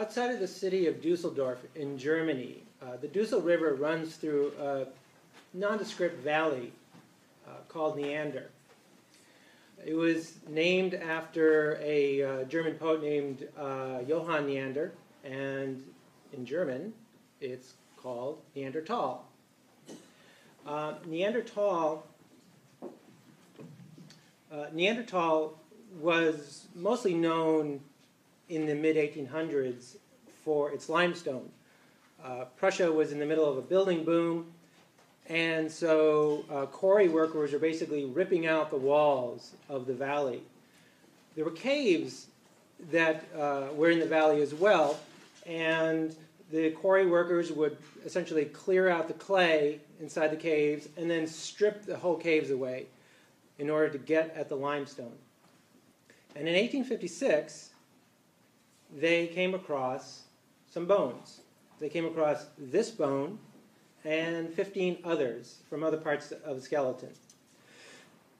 outside of the city of Dusseldorf in Germany, uh, the Dussel River runs through a nondescript valley uh, called Neander. It was named after a uh, German poet named uh, Johann Neander, and in German, it's called Neanderthal. Uh, Neanderthal, uh, Neanderthal was mostly known in the mid 1800s for its limestone. Uh, Prussia was in the middle of a building boom, and so uh, quarry workers were basically ripping out the walls of the valley. There were caves that uh, were in the valley as well, and the quarry workers would essentially clear out the clay inside the caves and then strip the whole caves away in order to get at the limestone. And in 1856, they came across some bones. They came across this bone and 15 others from other parts of the skeleton.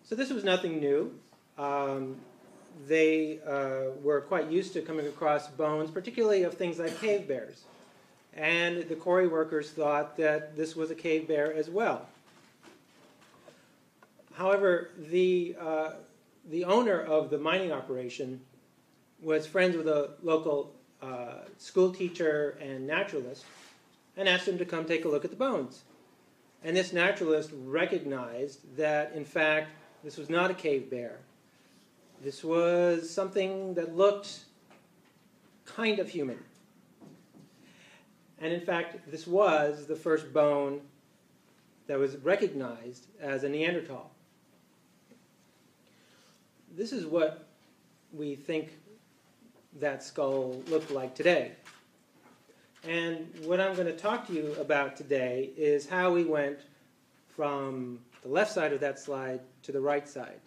So this was nothing new. Um, they uh, were quite used to coming across bones, particularly of things like cave bears. And the quarry workers thought that this was a cave bear as well. However, the, uh, the owner of the mining operation was friends with a local uh, school teacher and naturalist and asked him to come take a look at the bones. And this naturalist recognized that, in fact, this was not a cave bear. This was something that looked kind of human. And in fact, this was the first bone that was recognized as a Neanderthal. This is what we think that skull looked like today. And what I'm going to talk to you about today is how we went from the left side of that slide to the right side.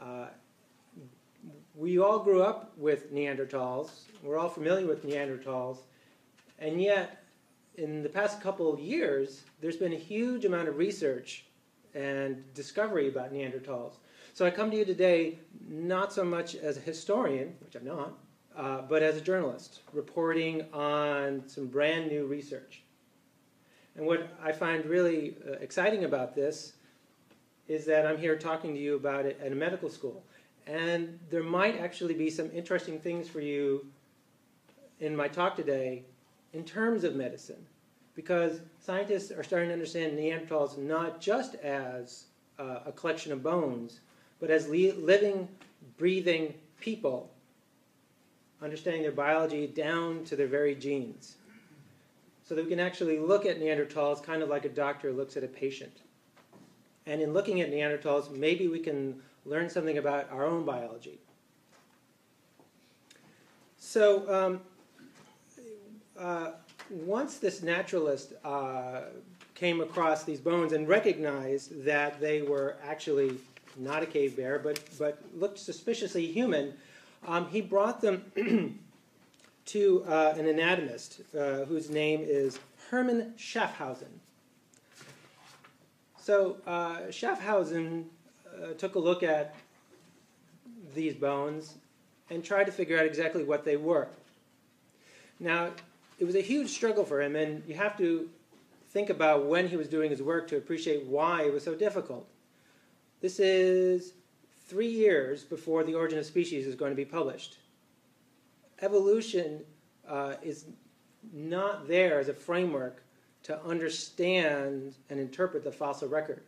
Uh, we all grew up with Neanderthals. We're all familiar with Neanderthals. And yet, in the past couple of years, there's been a huge amount of research and discovery about Neanderthals. So I come to you today not so much as a historian, which I'm not, uh, but as a journalist, reporting on some brand new research. And what I find really uh, exciting about this is that I'm here talking to you about it at a medical school. And there might actually be some interesting things for you in my talk today in terms of medicine. Because scientists are starting to understand Neanderthals not just as uh, a collection of bones, but as living, breathing people understanding their biology down to their very genes. So that we can actually look at Neanderthals kind of like a doctor looks at a patient. And in looking at Neanderthals, maybe we can learn something about our own biology. So um, uh, once this naturalist uh, came across these bones and recognized that they were actually not a cave bear, but, but looked suspiciously human, um, he brought them to uh, an anatomist uh, whose name is Hermann Schaffhausen. So uh, Schaffhausen uh, took a look at these bones and tried to figure out exactly what they were. Now, it was a huge struggle for him, and you have to think about when he was doing his work to appreciate why it was so difficult. This is three years before The Origin of Species is going to be published. Evolution uh, is not there as a framework to understand and interpret the fossil record.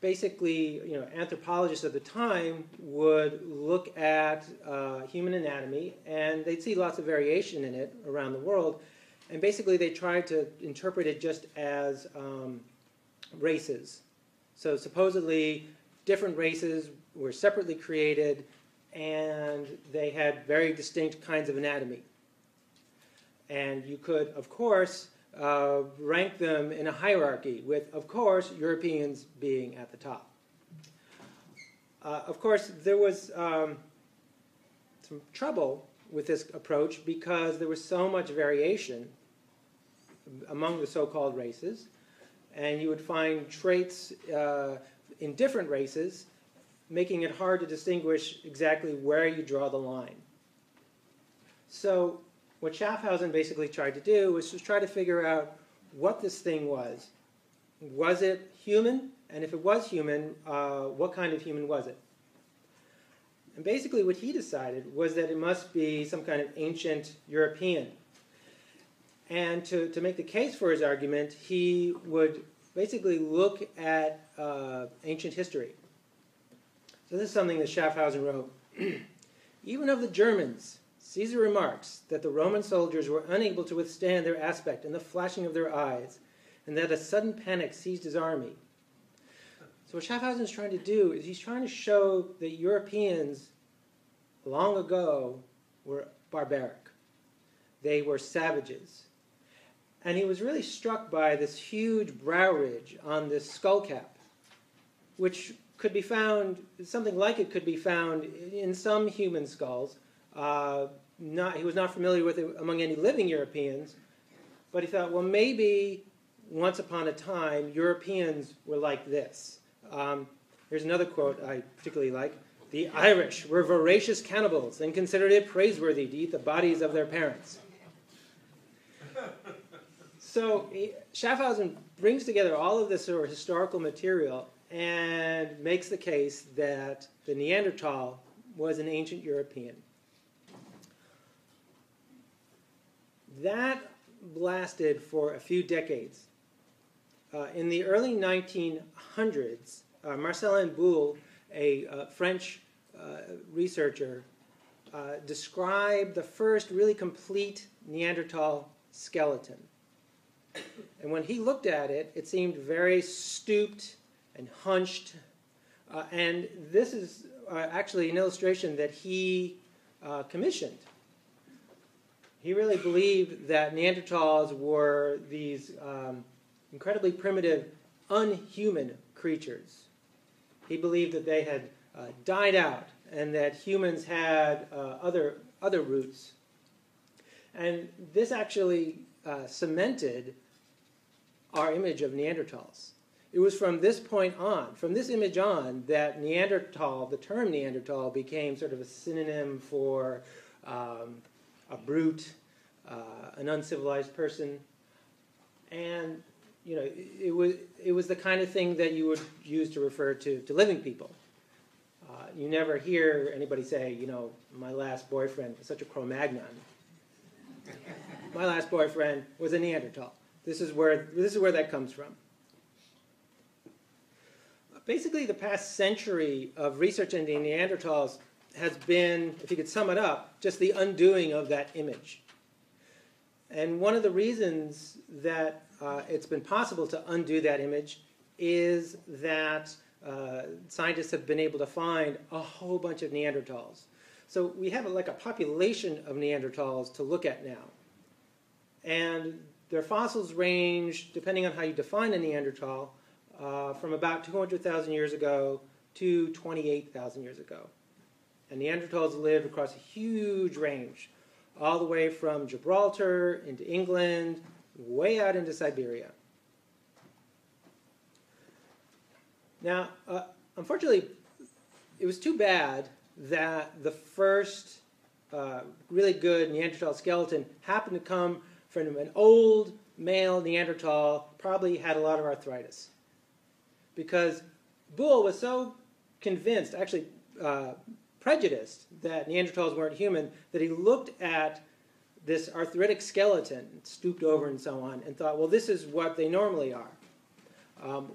Basically, you know, anthropologists at the time would look at uh, human anatomy and they'd see lots of variation in it around the world, and basically they tried to interpret it just as um, races. So supposedly different races were separately created and they had very distinct kinds of anatomy. And you could, of course, uh, rank them in a hierarchy, with, of course, Europeans being at the top. Uh, of course, there was um, some trouble with this approach because there was so much variation among the so called races, and you would find traits uh, in different races, making it hard to distinguish exactly where you draw the line. So what Schaffhausen basically tried to do was to try to figure out what this thing was. Was it human? And if it was human, uh, what kind of human was it? And basically, what he decided was that it must be some kind of ancient European. And to, to make the case for his argument, he would basically look at uh, ancient history. So, this is something that Schaffhausen wrote. Even of the Germans, Caesar remarks that the Roman soldiers were unable to withstand their aspect and the flashing of their eyes, and that a sudden panic seized his army. So, what Schaffhausen is trying to do is he's trying to show that Europeans long ago were barbaric, they were savages. And he was really struck by this huge brow ridge on this skull cap, which could be found, something like it could be found in some human skulls. Uh, not, he was not familiar with it among any living Europeans, but he thought, well, maybe once upon a time Europeans were like this. Um, here's another quote I particularly like. The Irish were voracious cannibals and considered it praiseworthy to eat the bodies of their parents. So Schaffhausen brings together all of this sort of historical material and makes the case that the Neanderthal was an ancient European. That lasted for a few decades. Uh, in the early 1900s, uh, Marcelin Boule, a uh, French uh, researcher, uh, described the first really complete Neanderthal skeleton. And when he looked at it, it seemed very stooped and hunched. Uh, and this is actually an illustration that he commissioned. He really believed that Neanderthals were these um, incredibly primitive, unhuman creatures. He believed that they had uh, died out and that humans had uh, other, other roots. And this actually uh, cemented our image of Neanderthals. It was from this point on, from this image on, that Neanderthal, the term Neanderthal, became sort of a synonym for um, a brute, uh, an uncivilized person. And you know, it, it, was it was the kind of thing that you would use to refer to, to living people. Uh, you never hear anybody say, you know, my last boyfriend was such a Cro-Magnon. my last boyfriend was a Neanderthal. This is where this is where that comes from. Basically, the past century of research into Neanderthals has been, if you could sum it up, just the undoing of that image. And one of the reasons that uh, it's been possible to undo that image is that uh, scientists have been able to find a whole bunch of Neanderthals. So we have a, like a population of Neanderthals to look at now. And their fossils range, depending on how you define a Neanderthal, uh, from about 200,000 years ago to 28,000 years ago. And Neanderthals lived across a huge range, all the way from Gibraltar into England, way out into Siberia. Now, uh, unfortunately, it was too bad that the first uh, really good Neanderthal skeleton happened to come from an old male Neanderthal, probably had a lot of arthritis. Because Boule was so convinced, actually uh, prejudiced, that Neanderthals weren't human, that he looked at this arthritic skeleton, stooped over and so on, and thought, well, this is what they normally are. Um,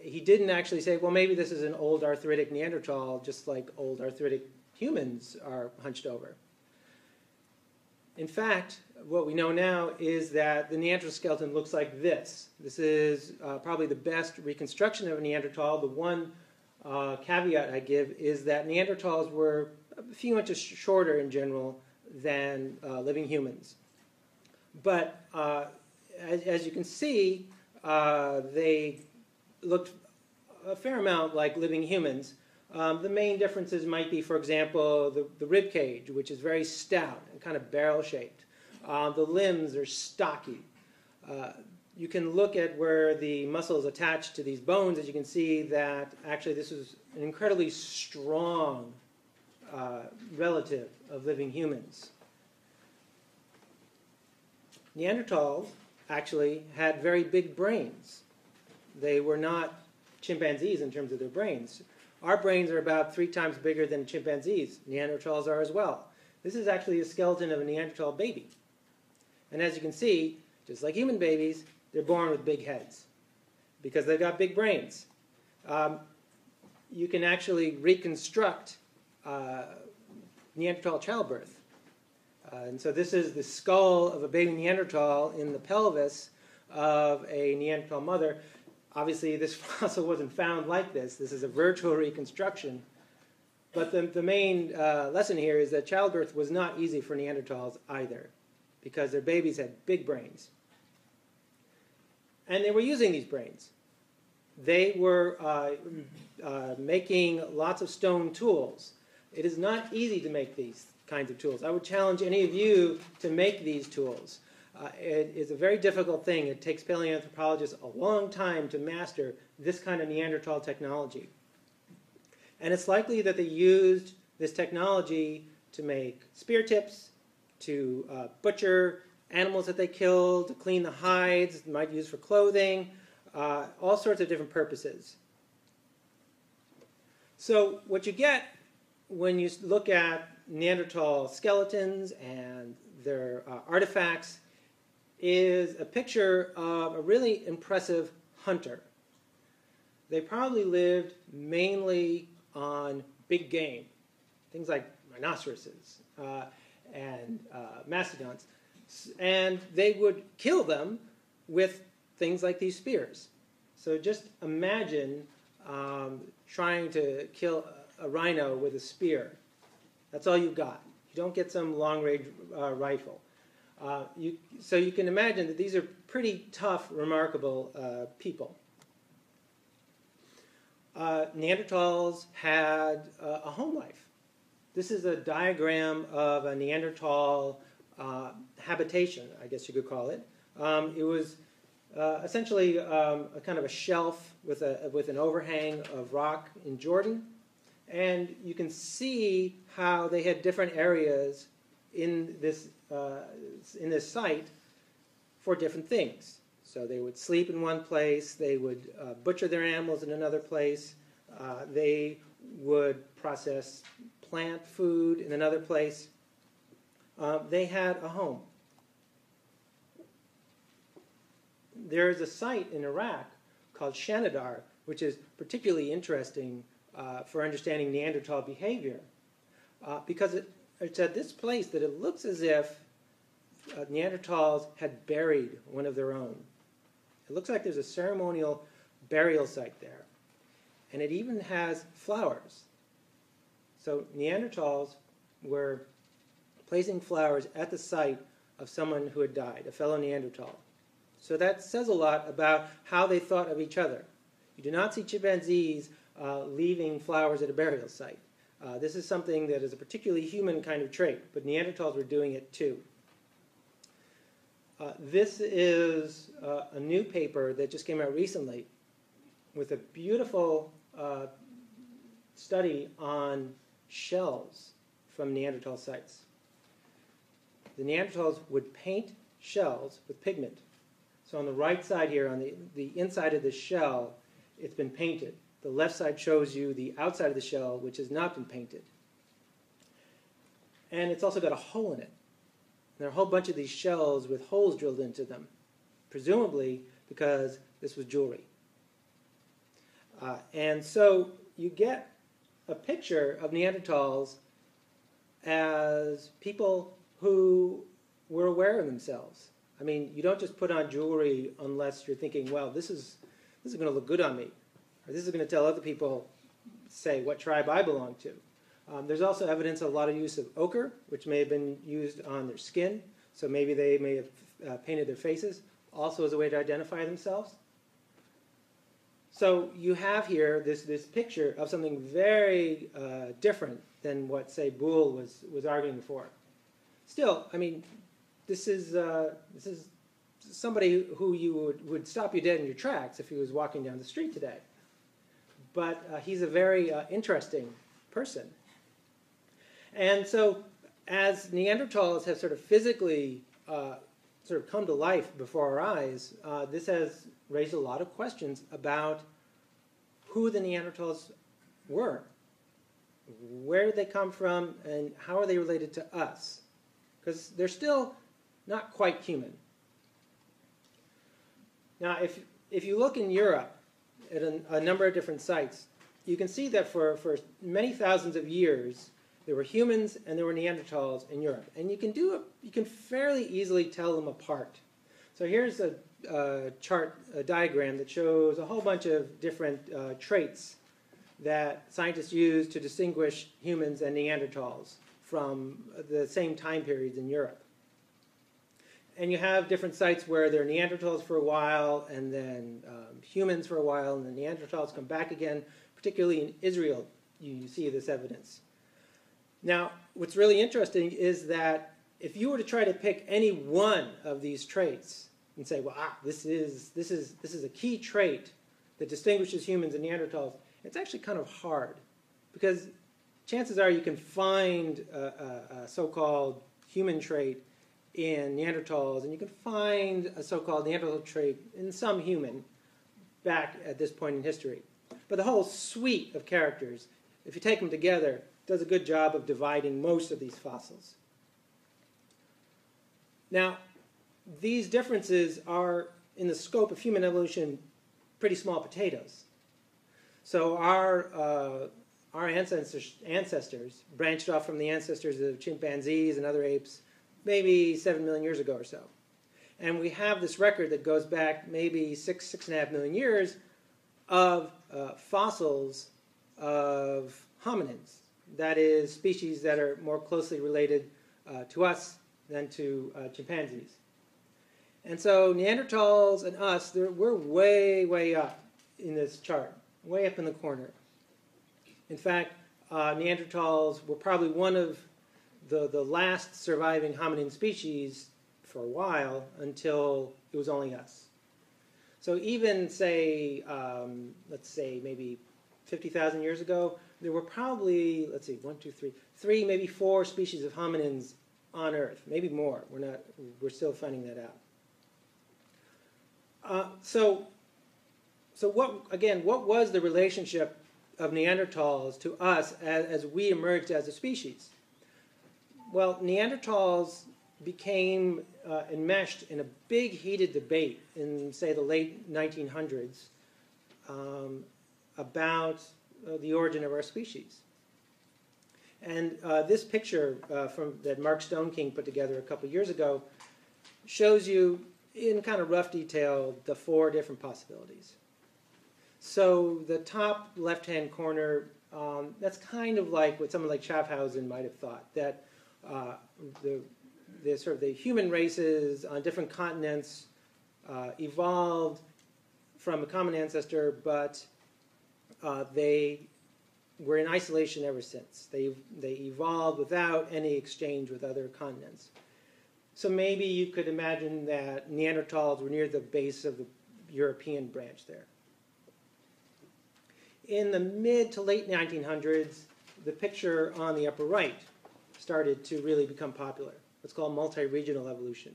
he didn't actually say, well, maybe this is an old arthritic Neanderthal, just like old arthritic humans are hunched over. In fact, what we know now is that the Neanderthal skeleton looks like this. This is uh, probably the best reconstruction of a Neanderthal. The one uh, caveat I give is that Neanderthals were a few inches shorter in general than uh, living humans. But uh, as, as, you can see, uh, they looked a fair amount like living humans. Um, the main differences might be, for example, the, the rib cage, which is very stout and kind of barrel shaped. Uh, the limbs are stocky. Uh, you can look at where the muscle is attached to these bones, as you can see that actually this is an incredibly strong uh, relative of living humans. Neanderthals actually had very big brains. They were not chimpanzees in terms of their brains. Our brains are about three times bigger than chimpanzees. Neanderthals are as well. This is actually a skeleton of a Neanderthal baby. And as you can see, just like human babies, they're born with big heads because they've got big brains. Um, you can actually reconstruct uh, Neanderthal childbirth. Uh, and so this is the skull of a baby Neanderthal in the pelvis of a Neanderthal mother. Obviously, this fossil wasn't found like this. This is a virtual reconstruction. But the, the main uh, lesson here is that childbirth was not easy for Neanderthals either, because their babies had big brains. And they were using these brains. They were uh, uh, making lots of stone tools. It is not easy to make these kinds of tools. I would challenge any of you to make these tools. Uh, it is a very difficult thing. It takes paleoanthropologists a long time to master this kind of Neanderthal technology. And it's likely that they used this technology to make spear tips, to uh, butcher animals that they killed, to clean the hides, might use for clothing, uh, all sorts of different purposes. So what you get when you look at Neanderthal skeletons and their uh, artifacts is a picture of a really impressive hunter. They probably lived mainly on big game, things like rhinoceroses uh, and uh, mastodons. And they would kill them with things like these spears. So just imagine um, trying to kill a rhino with a spear. That's all you've got. You don't get some long range uh, rifle. Uh, you, so you can imagine that these are pretty tough, remarkable uh, people. Uh, Neanderthals had uh, a home life. This is a diagram of a Neanderthal uh, habitation, I guess you could call it. Um, it was essentially um, a kind of a shelf with, a, with an overhang of rock in Jordan. And you can see how they had different areas in this, uh, in this site for different things. So they would sleep in one place, they would uh, butcher their animals in another place, uh, they would process plant food in another place. Uh, they had a home. There's a site in Iraq called Shanidar, which is particularly interesting uh, for understanding Neanderthal behavior, uh, because it, it's at this place that it looks as if uh, Neanderthals had buried one of their own. It looks like there's a ceremonial burial site there, and it even has flowers. So Neanderthals were placing flowers at the site of someone who had died, a fellow Neanderthal. So that says a lot about how they thought of each other. You do not see chimpanzees uh, leaving flowers at a burial site. Uh, this is something that is a particularly human kind of trait, but Neanderthals were doing it too. Uh, this is uh, a new paper that just came out recently with a beautiful uh, study on shells from Neanderthal sites. The Neanderthals would paint shells with pigment. So on the right side here, on the, the inside of the shell, it's been painted. The left side shows you the outside of the shell, which has not been painted. And it's also got a hole in it. And there are a whole bunch of these shells with holes drilled into them, presumably because this was jewelry. Uh, and so you get a picture of Neanderthals as people who were aware of themselves. I mean, you don't just put on jewelry unless you're thinking, well, this is, this is going to look good on me this is going to tell other people, say, what tribe I belong to. Um, there's also evidence of a lot of use of ochre, which may have been used on their skin. So maybe they may have uh, painted their faces, also as a way to identify themselves. So you have here this, this picture of something very uh, different than what, say, Boule was, was arguing for. Still, I mean, this is, uh, this is somebody who you would, would stop you dead in your tracks if he was walking down the street today but uh, he's a very uh, interesting person. And so, as Neanderthals have sort of physically uh, sort of come to life before our eyes, uh, this has raised a lot of questions about who the Neanderthals were. Where did they come from, and how are they related to us? Because they're still not quite human. Now, if, if you look in Europe at a, a number of different sites, you can see that for, for many thousands of years, there were humans and there were Neanderthals in Europe. And you can, do a, you can fairly easily tell them apart. So here's a, a chart, a diagram that shows a whole bunch of different uh, traits that scientists use to distinguish humans and Neanderthals from the same time periods in Europe and you have different sites where there are Neanderthals for a while, and then um, humans for a while, and the Neanderthals come back again. Particularly in Israel, you, you see this evidence. Now, what's really interesting is that if you were to try to pick any one of these traits and say, "Well, ah, this is this is this is a key trait that distinguishes humans and Neanderthals," it's actually kind of hard because chances are you can find a, a, a so-called human trait in Neanderthals, and you can find a so-called Neanderthal trait in some human back at this point in history. But the whole suite of characters, if you take them together, does a good job of dividing most of these fossils. Now, these differences are, in the scope of human evolution, pretty small potatoes. So our, uh, our ancestors, ancestors branched off from the ancestors of chimpanzees and other apes maybe seven million years ago or so. And we have this record that goes back maybe six, six and a half million years of uh, fossils of hominins. That is, species that are more closely related uh, to us than to uh, chimpanzees. And so Neanderthals and us, we're way, way up in this chart, way up in the corner. In fact, uh, Neanderthals were probably one of the, the last surviving hominin species for a while until it was only us. So even say, um, let's say maybe 50,000 years ago, there were probably, let's see, one, two, three, three, maybe four species of hominins on Earth, maybe more. We're not, we're still finding that out. Uh, so, so what, again, what was the relationship of Neanderthals to us as, as we emerged as a species? Well, Neanderthals became uh, enmeshed in a big heated debate in, say, the late 1900s um, about uh, the origin of our species. And uh, this picture uh, from, that Mark Stoneking put together a couple years ago shows you in kind of rough detail the four different possibilities. So the top left-hand corner, um, that's kind of like what someone like Schaffhausen might have thought, that uh, the, the sort of the human races on different continents uh, evolved from a common ancestor, but uh, they were in isolation ever since. They, they evolved without any exchange with other continents. So maybe you could imagine that Neanderthals were near the base of the European branch there. In the mid to late 1900s, the picture on the upper right started to really become popular. What's called multi-regional evolution.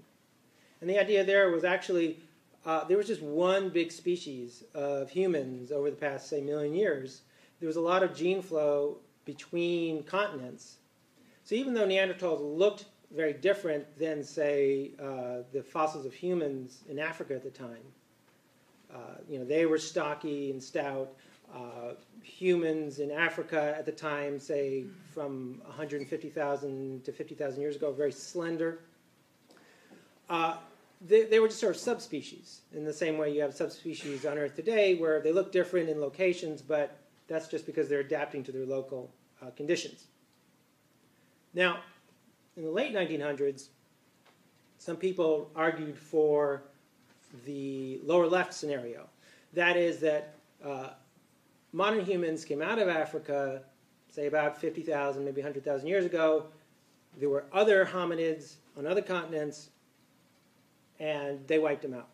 And the idea there was actually uh, there was just one big species of humans over the past, say, million years. There was a lot of gene flow between continents. So even though Neanderthals looked very different than, say, uh, the fossils of humans in Africa at the time, uh, you know, they were stocky and stout. Uh, humans in Africa at the time, say from 150,000 to 50,000 years ago, very slender. Uh, they, they, were just sort of subspecies in the same way you have subspecies on Earth today where they look different in locations, but that's just because they're adapting to their local uh, conditions. Now, in the late 1900s, some people argued for the lower left scenario. That is, that uh, modern humans came out of Africa, say about 50,000, maybe 100,000 years ago. There were other hominids on other continents, and they wiped them out.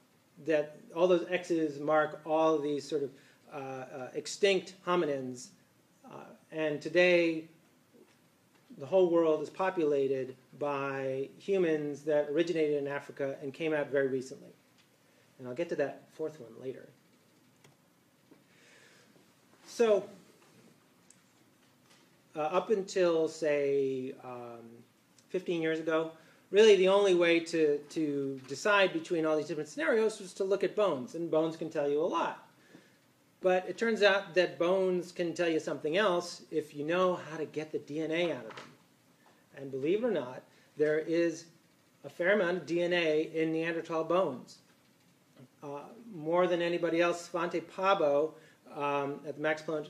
That all those X's mark all these sort of uh, uh, extinct hominins, uh, and today the whole world is populated by humans that originated in Africa and came out very recently. And I'll get to that fourth one later. So, uh, up until, say, um, 15 years ago, really the only way to, to decide between all these different scenarios was to look at bones, and bones can tell you a lot. But it turns out that bones can tell you something else if you know how to get the DNA out of them. And believe it or not, there is a fair amount of DNA in Neanderthal bones. Uh, more than anybody else, Svante Pabo um, at, the Max Planck,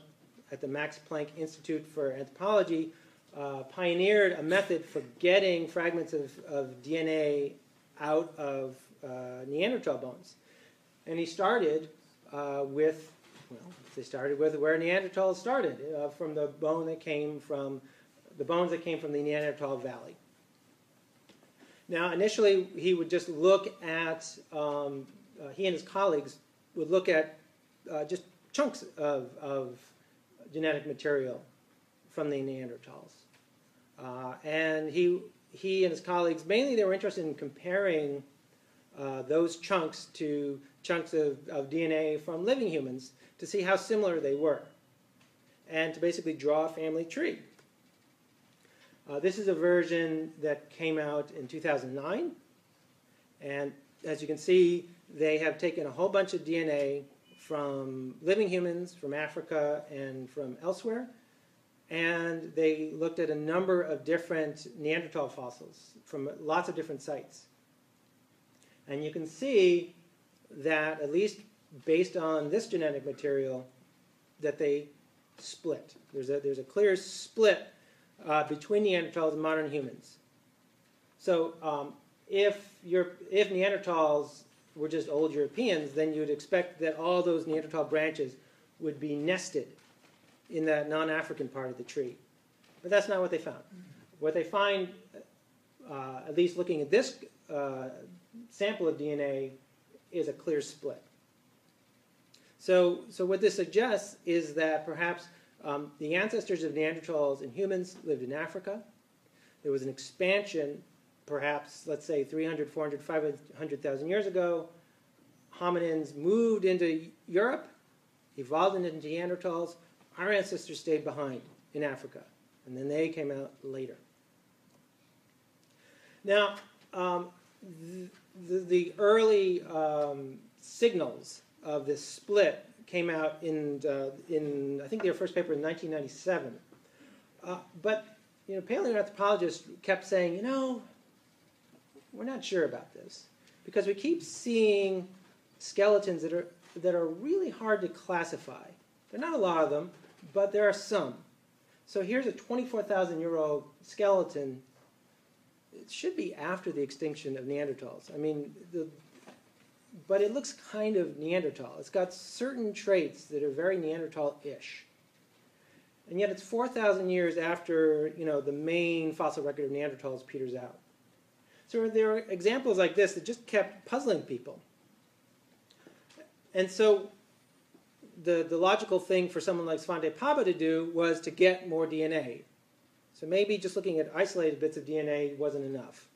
at the Max Planck Institute for Anthropology uh, pioneered a method for getting fragments of, of DNA out of uh, Neanderthal bones. And he started uh, with, well, they started with where Neanderthals started, uh, from the bone that came from, the bones that came from the Neanderthal Valley. Now, initially, he would just look at, um, uh, he and his colleagues would look at uh, just chunks of, of genetic material from the Neanderthals. Uh, and he, he and his colleagues, mainly they were interested in comparing uh, those chunks to chunks of, of DNA from living humans to see how similar they were and to basically draw a family tree. Uh, this is a version that came out in 2009. And as you can see, they have taken a whole bunch of DNA from living humans, from Africa, and from elsewhere. And they looked at a number of different Neanderthal fossils from lots of different sites. And you can see that, at least based on this genetic material, that they split. There's a, there's a clear split uh, between Neanderthals and modern humans. So um, if, if Neanderthals were just old Europeans, then you'd expect that all those Neanderthal branches would be nested in that non-African part of the tree. But that's not what they found. What they find, uh, at least looking at this uh, sample of DNA, is a clear split. So, so what this suggests is that perhaps um, the ancestors of Neanderthals and humans lived in Africa. There was an expansion perhaps, let's say, 300, 400, 500,000 years ago, hominins moved into Europe, evolved into Neanderthals. Our ancestors stayed behind in Africa, and then they came out later. Now, um, the, the, early um, signals of this split came out in, uh, in I think their first paper in 1997. Uh, but you know, paleoanthropologists kept saying, you know, we're not sure about this because we keep seeing skeletons that are, that are really hard to classify. There are not a lot of them, but there are some. So here's a 24,000 year old skeleton. It should be after the extinction of Neanderthals. I mean, the, but it looks kind of Neanderthal. It's got certain traits that are very Neanderthal-ish. And yet it's 4,000 years after you know, the main fossil record of Neanderthals peters out. So there are examples like this that just kept puzzling people. And so the, the logical thing for someone like Svante Pabo to do was to get more DNA. So maybe just looking at isolated bits of DNA wasn't enough.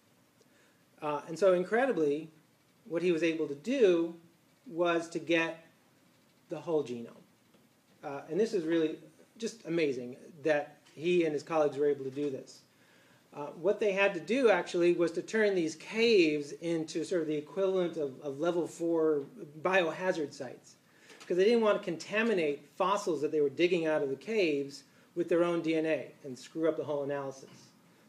Uh, and so incredibly, what he was able to do was to get the whole genome. Uh, and this is really just amazing that he and his colleagues were able to do this. Uh, what they had to do actually was to turn these caves into sort of the equivalent of, of level four biohazard sites because they didn't want to contaminate fossils that they were digging out of the caves with their own DNA and screw up the whole analysis.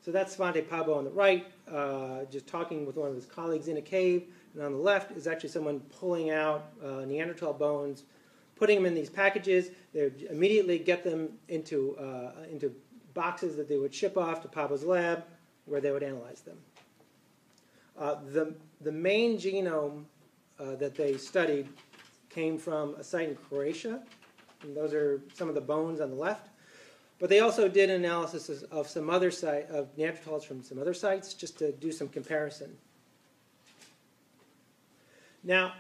So that's Svante Pabo on the right, uh, just talking with one of his colleagues in a cave, and on the left is actually someone pulling out uh, Neanderthal bones, putting them in these packages. They immediately get them into, uh, into boxes that they would ship off to Pabo's lab where they would analyze them. Uh, the, the main genome uh, that they studied came from a site in Croatia, and those are some of the bones on the left. But they also did an analysis of some other site of Neanderthals from some other sites just to do some comparison. Now,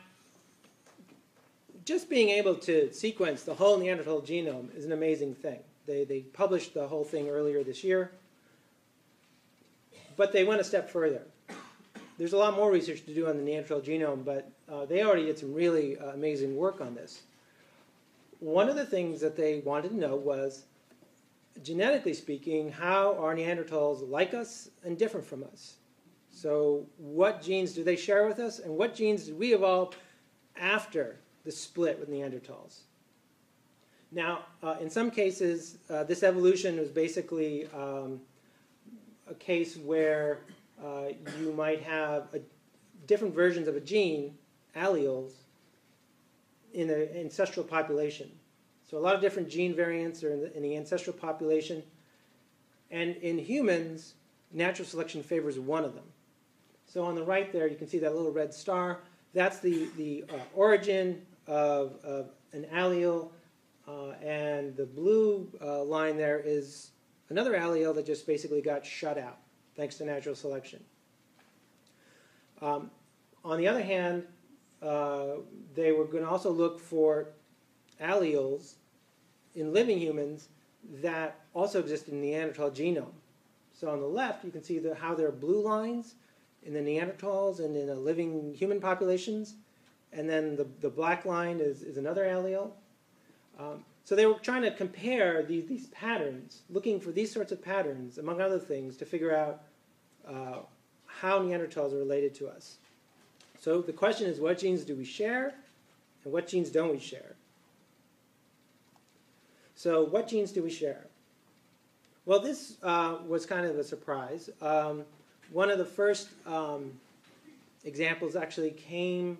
just being able to sequence the whole Neanderthal genome is an amazing thing. They, they published the whole thing earlier this year. but they went a step further. There's a lot more research to do on the Neanderthal genome, but uh, they already did some really uh, amazing work on this. One of the things that they wanted to know was, genetically speaking, how are Neanderthals like us and different from us? So, what genes do they share with us, and what genes did we evolve after the split with Neanderthals? Now, uh, in some cases, uh, this evolution was basically um, a case where uh, you might have a, different versions of a gene, alleles, in the ancestral population. So a lot of different gene variants are in the, in the ancestral population. And in humans, natural selection favors one of them. So on the right there, you can see that little red star. That's the, the uh, origin of, of, an allele. Uh, and the blue uh, line there is another allele that just basically got shut out thanks to natural selection. Um, on the other hand, uh, they were going to also look for alleles in living humans that also exist in the Neanderthal genome. So on the left, you can see the, how there are blue lines in the Neanderthals and in the living human populations. And then the, the black line is, is another allele. Um, so they were trying to compare these, these patterns, looking for these sorts of patterns, among other things, to figure out uh, how Neanderthals are related to us. So the question is, what genes do we share, and what genes don't we share? So what genes do we share? Well, this uh, was kind of a surprise. Um, one of the first um, examples actually came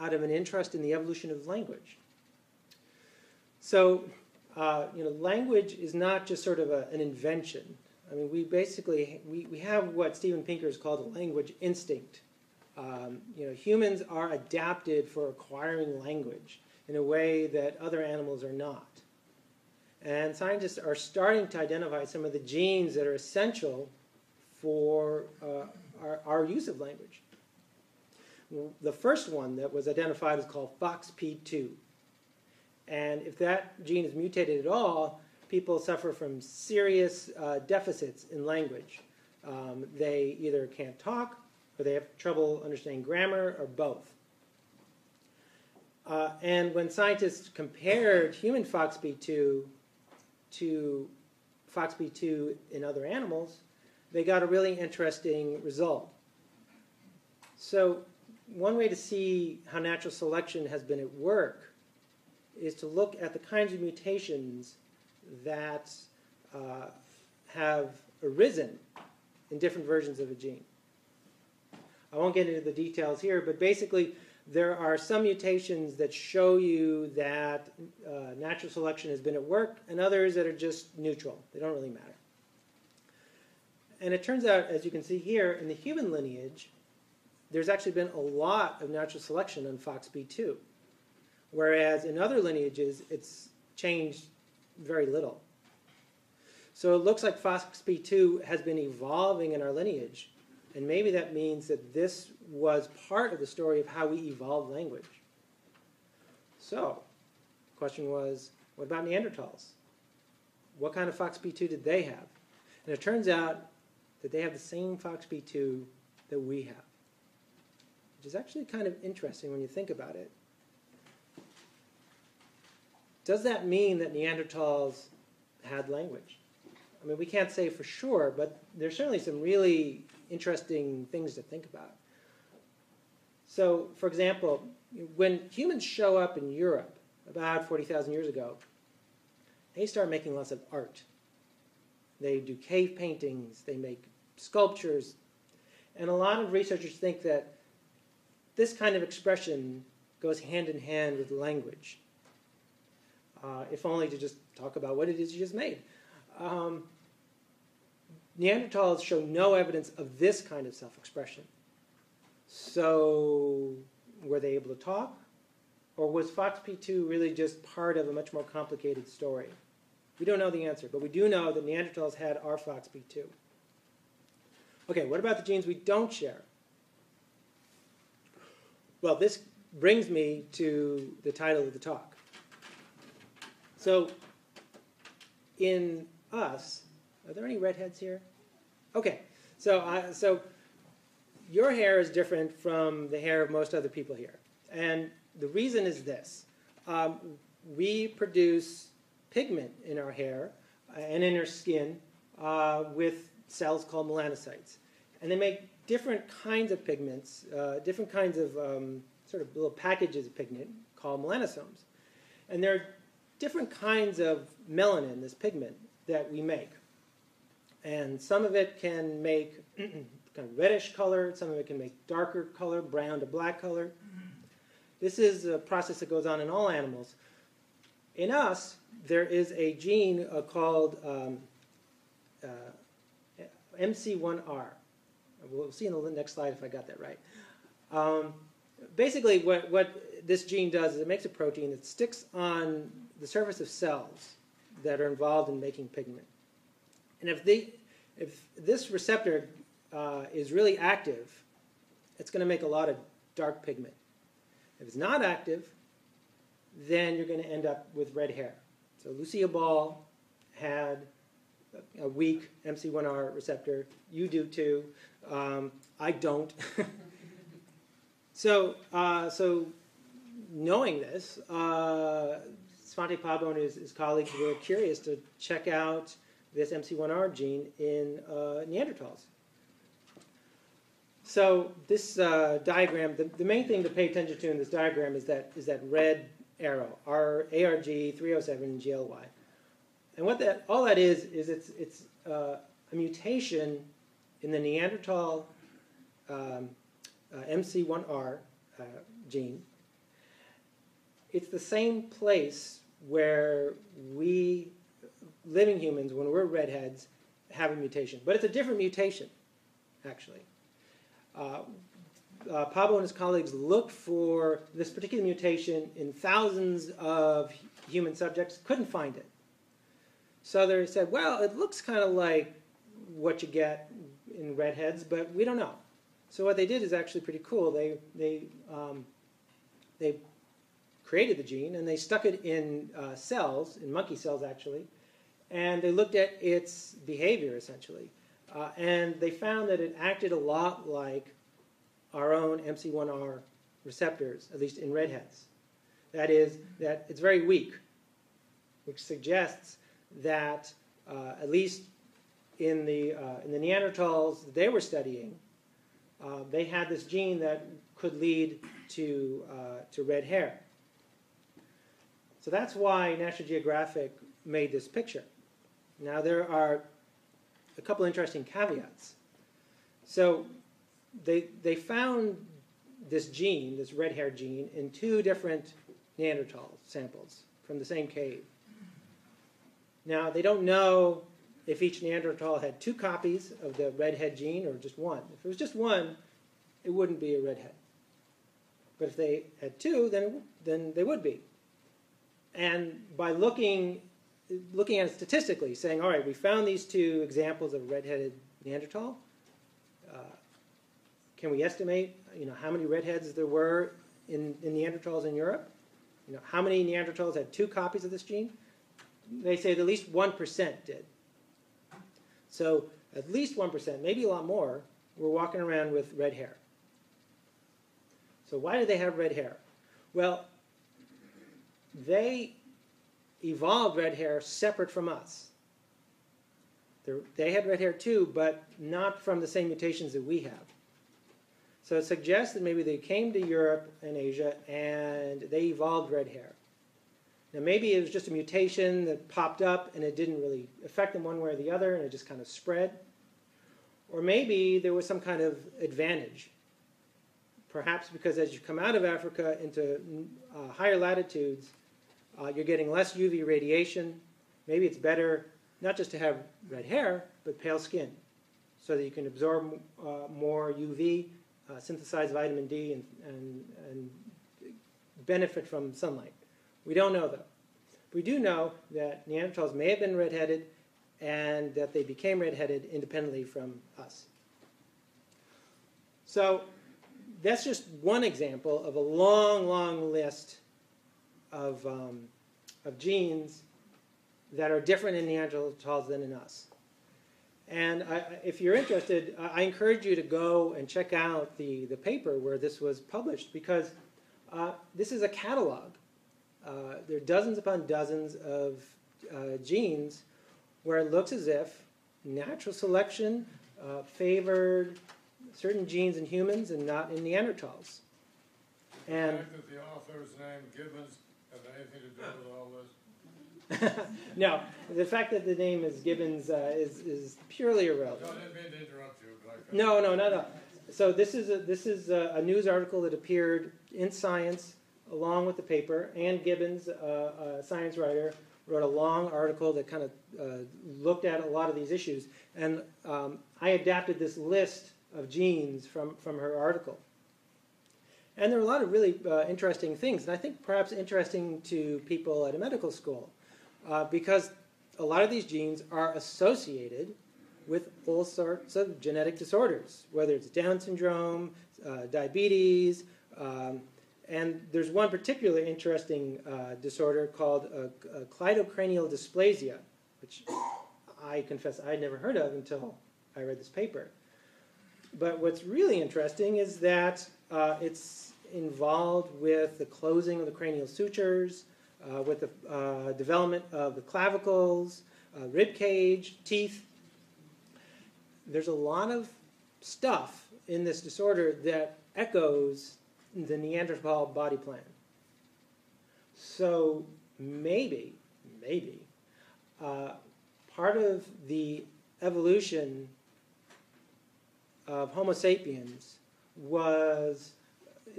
out of an interest in the evolution of language. So, uh, you know, language is not just sort of a, an invention. I mean, we basically we, we have what Steven Pinker has called a language instinct. Um, you know, humans are adapted for acquiring language in a way that other animals are not. And scientists are starting to identify some of the genes that are essential for uh, our, our use of language. The first one that was identified is called FOXP2. And if that gene is mutated at all, people suffer from serious uh, deficits in language. Um, they either can't talk, or they have trouble understanding grammar, or both. Uh, and when scientists compared human FOXP2 to FOXP2 in other animals, they got a really interesting result. So one way to see how natural selection has been at work is to look at the kinds of mutations that uh, have arisen in different versions of a gene. I won't get into the details here, but basically there are some mutations that show you that uh, natural selection has been at work, and others that are just neutral. They don't really matter. And it turns out, as you can see here, in the human lineage, there's actually been a lot of natural selection on FOXP2. Whereas in other lineages, it's changed very little. So it looks like FOXP2 has been evolving in our lineage. And maybe that means that this was part of the story of how we evolved language. So, the question was, what about Neanderthals? What kind of FOXP2 did they have? And it turns out that they have the same FOXP2 that we have, which is actually kind of interesting when you think about it. Does that mean that Neanderthals had language? I mean, we can't say for sure, but there's certainly some really interesting things to think about. So, for example, when humans show up in Europe about 40,000 years ago, they start making lots of art. They do cave paintings, they make sculptures, and a lot of researchers think that this kind of expression goes hand in hand with language uh, if only to just talk about what it is you just made. Um, Neanderthals show no evidence of this kind of self expression. So, were they able to talk? Or was FOXP2 really just part of a much more complicated story? We don't know the answer, but we do know that Neanderthals had our FOXP2. Okay, what about the genes we don't share? Well, this brings me to the title of the talk. So, in us, are there any redheads here? Okay, So, I, so your hair is different from the hair of most other people here. And the reason is this. Um, we produce pigment in our hair uh, and in our skin uh, with cells called melanocytes. And they make different kinds of pigments, uh, different kinds of um, sort of little packages of pigment called melanosomes. And there are different kinds of melanin, this pigment, that we make. And some of it can make kind of reddish color, some of it can make darker color, brown to black color. This is a process that goes on in all animals. In us, there is a gene uh, called um, uh, MC1R. We'll see in the next slide if I got that right. Um, basically, what, what this gene does is it makes a protein that sticks on the surface of cells that are involved in making pigment. And if, the, if this receptor uh, is really active, it's going to make a lot of dark pigment. If it's not active, then you're going to end up with red hair. So Lucille Ball had a weak MC1R receptor. You do too. Um, I don't. so, uh, so knowing this, uh, Svante Pääbo and his, his, colleagues were curious to check out this MC1R gene in uh, Neanderthals. So this uh, diagram, the, the, main thing to pay attention to in this diagram is that is that red arrow, R ARG 307 GLY. And what that all that is is it's it's uh, a mutation in the Neanderthal um, uh, MC1R uh, gene. It's the same place where we living humans, when we're redheads, have a mutation, but it's a different mutation, actually. Uh, uh, Pääbo and his colleagues looked for this particular mutation in thousands of human subjects, couldn't find it. So they said, well, it looks kind of like what you get in redheads, but we don't know. So what they did is actually pretty cool. They, they, um, they created the gene and they stuck it in uh, cells, in monkey cells actually, and they looked at its behavior essentially. Uh, and they found that it acted a lot like our own MC1R receptors, at least in redheads. That is, that it's very weak, which suggests that uh, at least in the, uh, in the Neanderthals they were studying, uh, they had this gene that could lead to, uh, to red hair. So that's why National Geographic made this picture. Now there are a couple interesting caveats. So they, they found this gene, this red hair gene, in two different Neanderthal samples from the same cave. Now, they don't know if each Neanderthal had two copies of the redhead gene or just one. If it was just one, it wouldn't be a redhead. But if they had two, then, then they would be. And by looking looking at it statistically, saying, all right, we found these two examples of redheaded Neanderthal. Uh, can we estimate, you know, how many redheads there were in, in Neanderthals in Europe? You know, how many Neanderthals had two copies of this gene? They say at least 1% did. So at least 1%, maybe a lot more, were walking around with red hair. So why do they have red hair? Well, they evolved red hair separate from us. They had red hair too, but not from the same mutations that we have. So it suggests that maybe they came to Europe and Asia and they evolved red hair. Now maybe it was just a mutation that popped up and it didn't really affect them one way or the other and it just kind of spread. Or maybe there was some kind of advantage. Perhaps because as you come out of Africa into uh, higher latitudes, uh, you're getting less UV radiation. Maybe it's better not just to have red hair, but pale skin, so that you can absorb uh, more UV, uh, synthesize vitamin D, and, and, and benefit from sunlight. We don't know though. We do know that Neanderthals may have been redheaded and that they became redheaded independently from us. So that's just one example of a long, long list of, um, of genes that are different in Neanderthals than in us. And I, if you're interested, I I encourage you to go and check out the, the paper where this was published because uh, this is a catalog. Uh, there are dozens upon dozens of uh, genes where it looks as if natural selection uh, favored certain genes in humans and not in Neanderthals. The fact that the author's name Gibbons anything to do with all this? no, the fact that the name is Gibbons uh, is, is purely irrelevant. I didn't mean to interrupt you, but No, no, no, no. So this is a, this is a, a news article that appeared in Science along with the paper. Ann Gibbons, uh, a science writer, wrote a long article that kind of uh, looked at a lot of these issues. And um, I adapted this list of genes from, from her article. And there are a lot of really uh, interesting things, and I think perhaps interesting to people at a medical school, uh, because a lot of these genes are associated with all sorts of genetic disorders, whether it's Down syndrome, uh, diabetes, um, and there's one particularly interesting uh, disorder called uh, uh, cleidocranial dysplasia, which I confess I had never heard of until I read this paper. But what's really interesting is that uh, it's involved with the closing of the cranial sutures, uh, with the uh, development of the clavicles, uh, rib cage, teeth. There's a lot of stuff in this disorder that echoes the Neanderthal body plan. So maybe, maybe, uh, part of the evolution of Homo sapiens was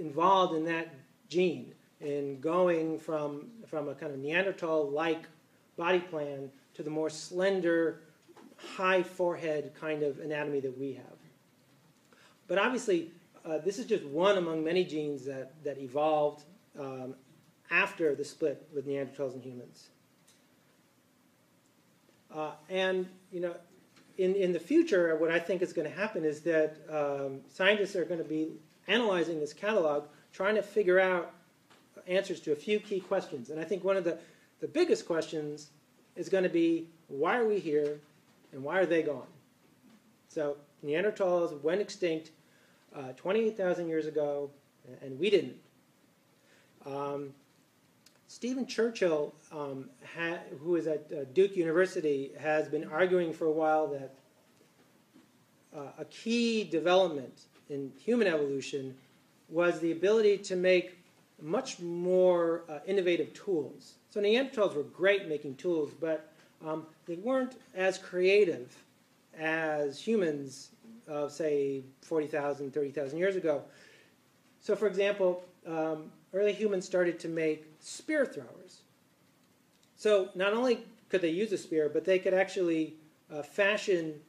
involved in that gene, in going from, from a kind of Neanderthal-like body plan to the more slender, high forehead kind of anatomy that we have. But obviously, uh, this is just one among many genes that, that evolved um, after the split with Neanderthals and humans. Uh, and, you know, in, in the future, what I think is going to happen is that um, scientists are going to be analyzing this catalog, trying to figure out answers to a few key questions. And I think one of the, the biggest questions is going to be why are we here and why are they gone? So Neanderthals went extinct uh, 28,000 years ago, and we didn't. Um, Steven Churchill, um, who is at uh, Duke University, has been arguing for a while that uh, a key development in human evolution was the ability to make much more uh, innovative tools. So Neanderthals were great making tools, but um, they weren't as creative as humans of, say, 40,000, 30,000 years ago. So, for example, um, early humans started to make spear throwers. So, not only could they use a spear, but they could actually uh, fashion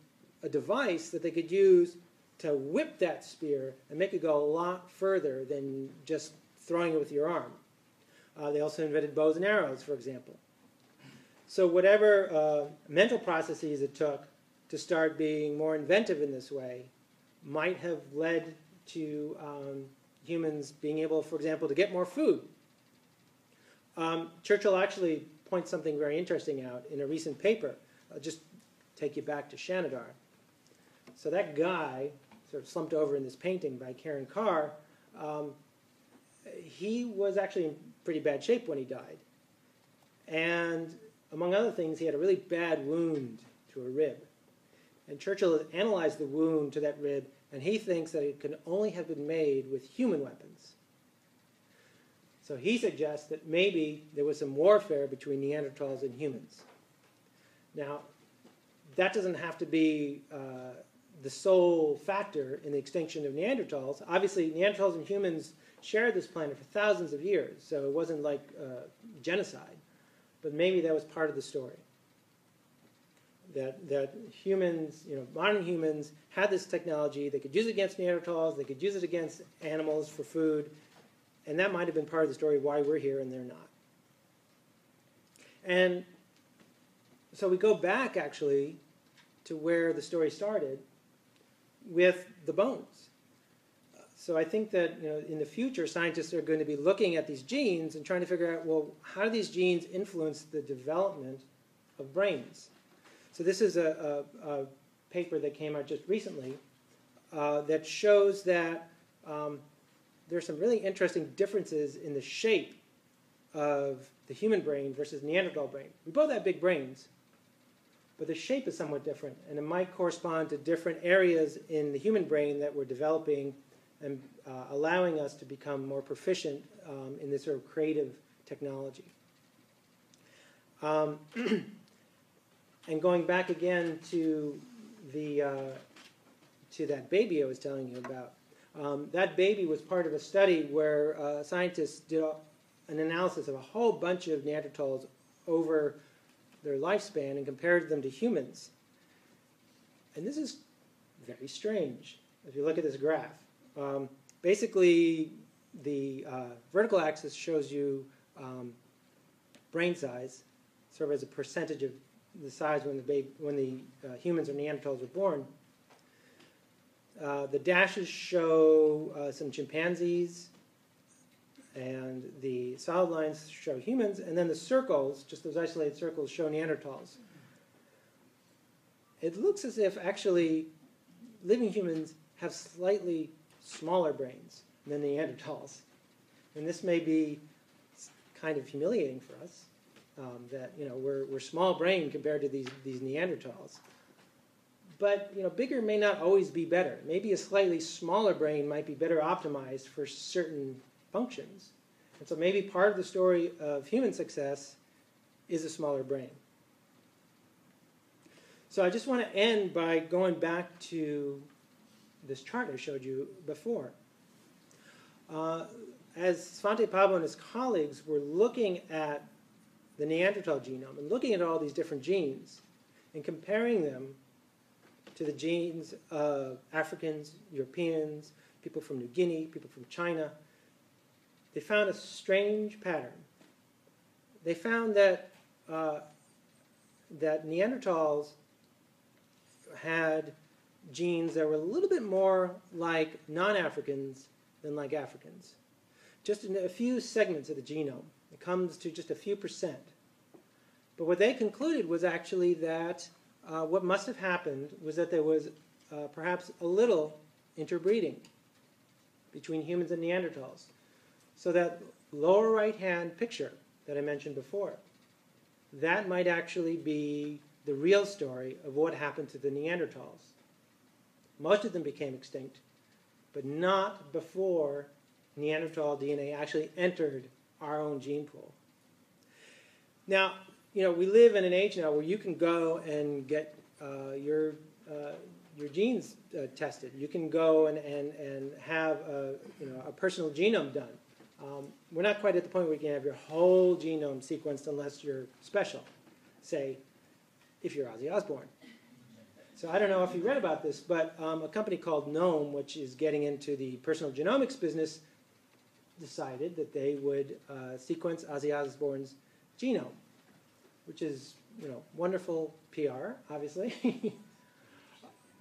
a device that they could use to whip that spear and make it go a lot further than just throwing it with your arm. Uh, they also invented bows and arrows, for example. So, whatever uh, mental processes it took to start being more inventive in this way might have led to um, humans being able, for example, to get more food. Um, Churchill actually points something very interesting out in a recent paper. I'll just take you back to Shanidar. So that guy, sort of slumped over in this painting by Karen Carr, um, he was actually in pretty bad shape when he died. And among other things, he had a really bad wound to a rib. And Churchill has analyzed the wound to that rib, and he thinks that it can only have been made with human weapons. So he suggests that maybe there was some warfare between Neanderthals and humans. Now, that doesn't have to be uh, the sole factor in the extinction of Neanderthals. Obviously, Neanderthals and humans shared this planet for thousands of years, so it wasn't like uh, genocide. But maybe that was part of the story. That, that humans, you know, modern humans had this technology. They could use it against Neanderthals. They could use it against animals for food. And that might have been part of the story why we're here and they're not. And so we go back actually to where the story started with the bones. So I think that you know, in the future, scientists are going to be looking at these genes and trying to figure out, well, how do these genes influence the development of brains? So this is a, a, a paper that came out just recently uh, that shows that um, there's some really interesting differences in the shape of the human brain versus Neanderthal brain. We both have big brains, but the shape is somewhat different, and it might correspond to different areas in the human brain that we're developing and uh, allowing us to become more proficient um, in this sort of creative technology. Um, and going back again to the uh, to that baby I was telling you about, um, that baby was part of a study where uh, scientists did an analysis of a whole bunch of Neanderthals over their lifespan and compared them to humans. And this is very strange if you look at this graph. Um, basically, the uh, vertical axis shows you um, brain size, sort of as a percentage of the size when the, baby, when the uh, humans or Neanderthals were born. Uh, the dashes show uh, some chimpanzees, and the solid lines show humans, and then the circles, just those isolated circles, show Neanderthals. It looks as if actually living humans have slightly smaller brains than Neanderthals. And this may be kind of humiliating for us, um, that you know we're, we're small brain compared to these, these Neanderthals. But you know, bigger may not always be better. Maybe a slightly smaller brain might be better optimized for certain functions. And so maybe part of the story of human success is a smaller brain. So I just want to end by going back to this chart I showed you before. Uh, as Svante Pääbo and his colleagues were looking at the Neanderthal genome and looking at all these different genes and comparing them to the genes of Africans, Europeans, people from New Guinea, people from China, they found a strange pattern. They found that, uh, that Neanderthals had genes that were a little bit more like non Africans than like Africans. Just in a few segments of the genome. It comes to just a few percent. But what they concluded was actually that uh, what must have happened was that there was uh, perhaps a little interbreeding between humans and Neanderthals. So that lower right hand picture that I mentioned before, that might actually be the real story of what happened to the Neanderthals. Most of them became extinct, but not before Neanderthal DNA actually entered our own gene pool. Now, you know, we live in an age now where you can go and get uh, your uh, your genes uh, tested. You can go and, and, and have a, you know, a personal genome done. Um, we're not quite at the point where you can have your whole genome sequenced unless you're special. Say, if you're Ozzy Osbourne. So I don't know if you read about this, but um, a company called Knome, which is getting into the personal genomics business, decided that they would uh, sequence Ozzy Osbourne's genome, which is you know wonderful PR, obviously.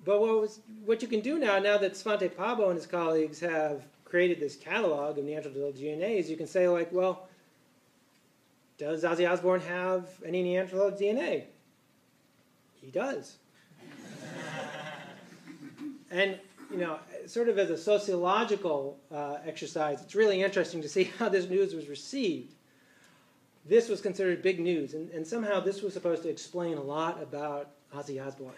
but what was what you can do now, now that Svante Pääbo and his colleagues have created this catalog of Neanderthal DNA, DNAs, you can say like, well, does Ozzy Osbourne have any Neanderthal DNA? He does. and you know, sort of as a sociological uh, exercise, it's really interesting to see how this news was received. This was considered big news, and, and somehow this was supposed to explain a lot about Ozzy Osbourne.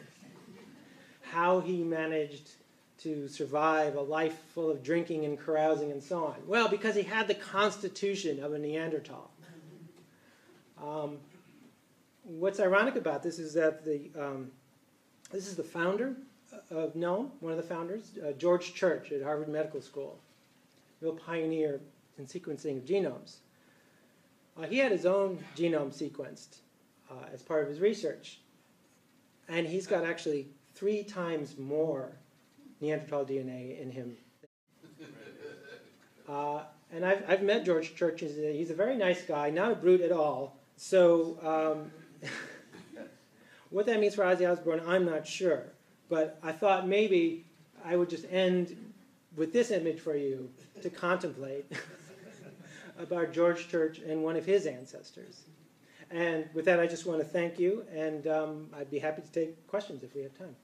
How he managed to survive a life full of drinking and carousing and so on. Well, because he had the constitution of a Neanderthal. Um, what's ironic about this is that the um, this is the founder of Knome, one of the founders, uh, George Church at Harvard Medical School, real pioneer in sequencing of genomes. Uh, he had his own genome sequenced uh, as part of his research, and he's got actually three times more Neanderthal DNA in him. Uh, and I've, I've met George Church. He's a, very nice guy, not a brute at all. So, um, what that means for Ozzy Osbourne, I'm not sure. But I thought maybe I would just end with this image for you to contemplate about George Church and one of his ancestors. And with that, I just want to thank you, and um, I'd be happy to take questions if we have time.